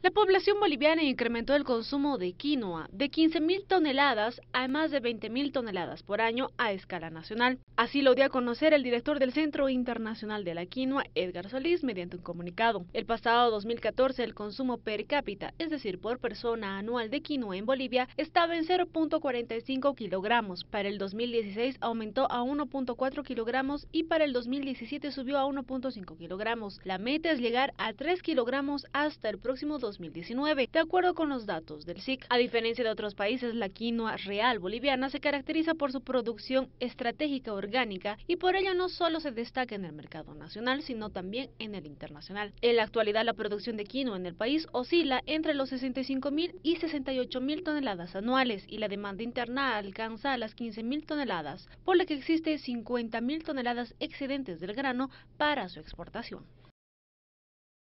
La población boliviana incrementó el consumo de quinoa de 15.000 toneladas a más de 20.000 toneladas por año a escala nacional. Así lo dio a conocer el director del Centro Internacional de la Quinoa, Edgar Solís, mediante un comunicado. El pasado 2014 el consumo per cápita, es decir, por persona anual de quinoa en Bolivia, estaba en 0.45 kilogramos. Para el 2016 aumentó a 1.4 kilogramos y para el 2017 subió a 1.5 kilogramos. La meta es llegar a 3 kilogramos hasta el próximo 2019, de acuerdo con los datos del SIC. A diferencia de otros países, la quinoa real boliviana se caracteriza por su producción estratégica orgánica y por ello no solo se destaca en el mercado nacional, sino también en el internacional. En la actualidad, la producción de quinoa en el país oscila entre los 65.000 y 68.000 toneladas anuales y la demanda interna alcanza las 15.000 toneladas, por lo que existe 50.000 toneladas excedentes del grano para su exportación.